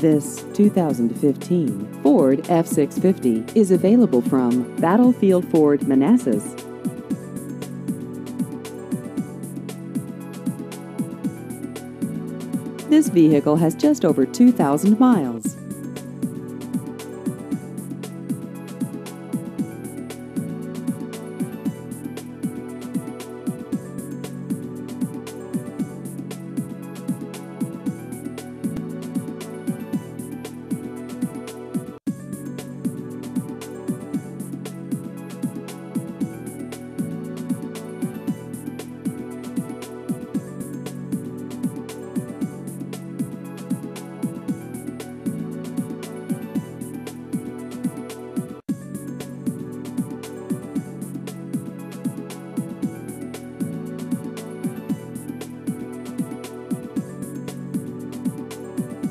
This 2015 Ford F-650 is available from Battlefield Ford Manassas. This vehicle has just over 2,000 miles.